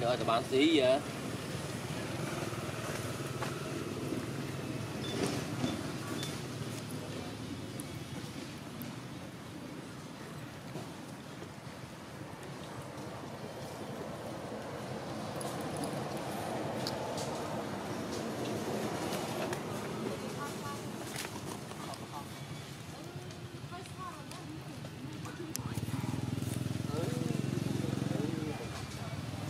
nữa thì bán xí vậy.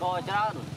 bòច្រើន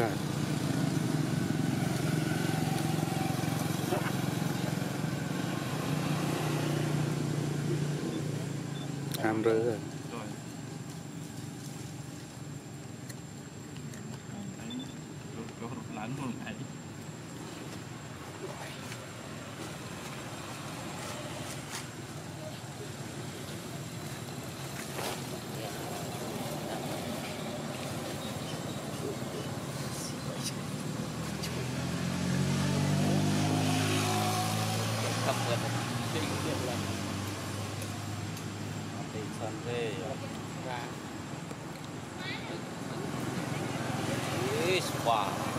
đàn ham rơ rồi. Hãy subscribe cho kênh Ghiền Mì Gõ Để không bỏ lỡ những video hấp dẫn cầm gần kinh điện lần thì sân thế ra. Ý, wow.